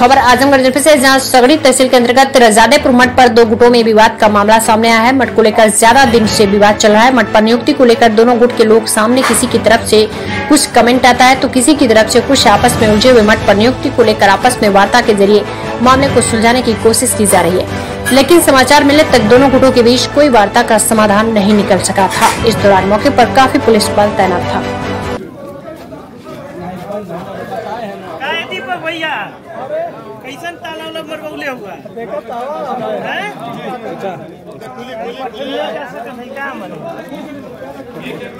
खबर आजमगढ़ जनपद से, जहाँ सगड़ी तहसील के अंतर्गत रजादेपुर मठ पर दो गुटों में विवाद का मामला सामने आया है। मठ को लेकर ज़्यादा दिन से विवाद चल रहा है। मठ पर नियुक्ति को लेकर दोनों गुट के लोग सामने किसी की तरफ़ से कुछ कमेंट आता है तो किसी की तरफ़ से कुछ आपस में उलझे हुए मठ पर नियुक्ति को लेकर आपस में वार्ता के ज़रिए मामले को सुलझाने की कोशिश की जा रही है। लेकिन समाचार मिलने तक दोनों गुटों के बीच कोई वार्ता का समाधान नहीं निकल सका था। इस दौरान मौके पर काफ़ी पुलिस बल तैनात था। काय दीपक भैया कैसन ताला वाला मरबौले हुआ हैं? पटरिया कैसे कर भाई का मन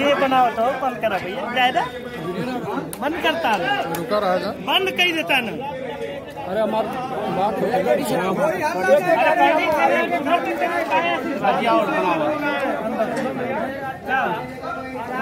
ये बनावत हो बंद करा भैया जायदा बंद करता ना रुका रहेगा बंद कर देता ना अरे हमार बात हो करे, काय